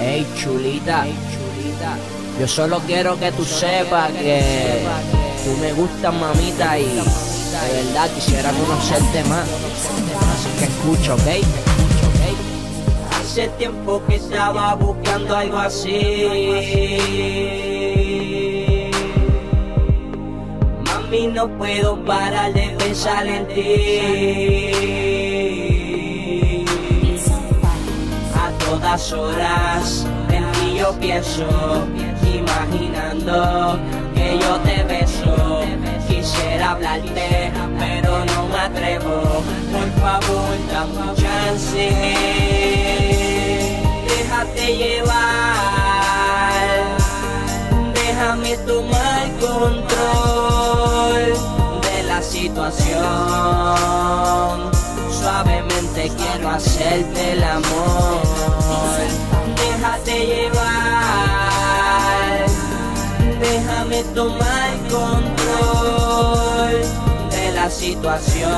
Ey, chulita, yo solo quiero que tú sepas que tú me gustas, mamita, y de verdad quisiera conocerte más. Así que escucha, ¿ok? Hace tiempo que estaba buscando algo así. Mami, no puedo parar de pensar en ti. Todas horas en ti yo pienso, imaginando que yo te beso. Quisiera hablarte, pero no me atrevo. Por favor, dame un chance. Déjate llevar, déjame tomar control de la situación. Suavemente quiero hacerte el amor. Déjate llevar, déjame tomar control de la situación.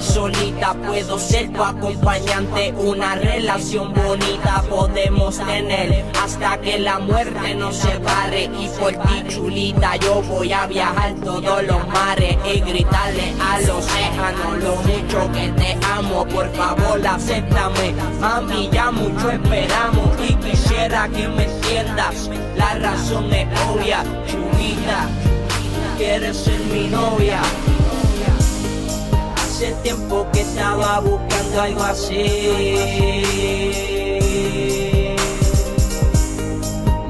Solita, puedo ser tu acompañante, una relación bonita podemos tener hasta que la muerte nos separe y por ti chulita yo voy a viajar todos los mares y gritarle a los lejanos lo mucho que te amo, por favor acéptame, mami ya mucho esperamos y quisiera que me entiendas, la razón es obvia, chulita, quieres ser mi novia. Tiempo que estaba buscando algo así.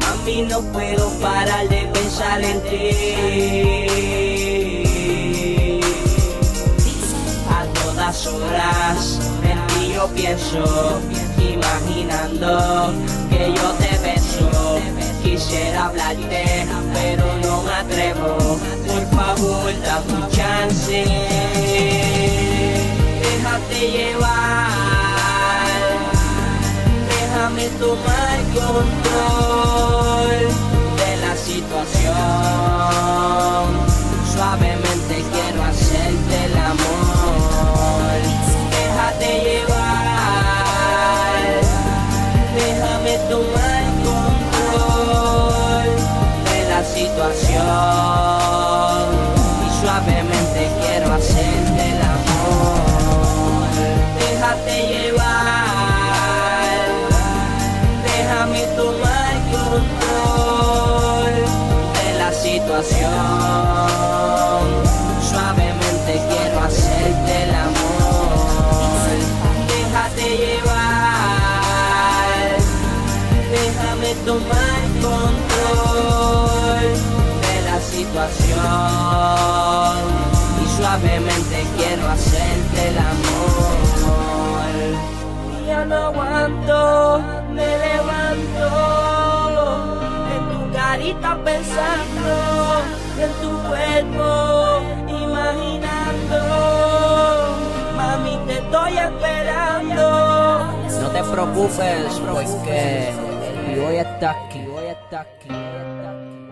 Mami, no puedo parar de pensar en ti. A todas horas en ti yo pienso, imaginando que yo te beso. Quisiera hablarte, pero no me atrevo. Por favor, dame un chance. Déjate llevar, déjame tomar control de la situación. Suavemente quiero hacerte el amor. Déjate llevar, déjame tomar control de la situación. Suavemente quiero hacerte el amor. Déjate llevar, déjame tomar control de la situación. Y suavemente quiero hacerte el amor. Ya no aguanto, me levanto en tu carita pensando, en tu cuerpo imaginando. Mami, te estoy esperando. No te preocupes porque hoy está aquí, hoy está aquí, hoy está aquí.